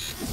you